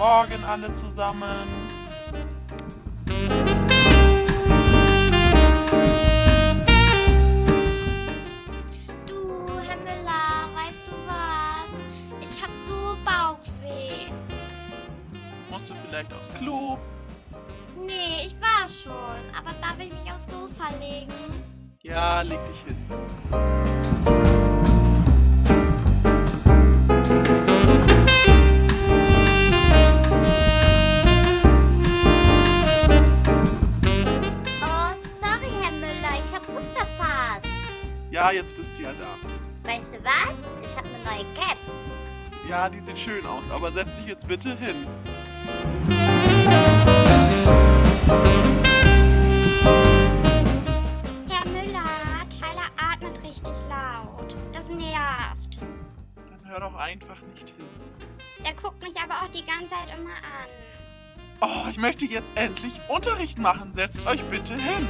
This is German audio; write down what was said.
Morgen alle zusammen. Du, Müller, weißt du was? Ich hab so Bauchweh. Musst du vielleicht aufs Klo? Nee, ich war schon. Aber darf ich mich aufs Sofa legen? Ja, leg dich hin. Ich hab Bus verpasst. Ja, jetzt bist du ja da. Weißt du was? Ich hab eine neue Cap. Ja, die sieht schön aus, aber setz dich jetzt bitte hin. Herr Müller, Tyler atmet richtig laut. Das nervt. Dann hör doch einfach nicht hin. Der guckt mich aber auch die ganze Zeit immer an. Oh, ich möchte jetzt endlich Unterricht machen. Setzt euch bitte hin.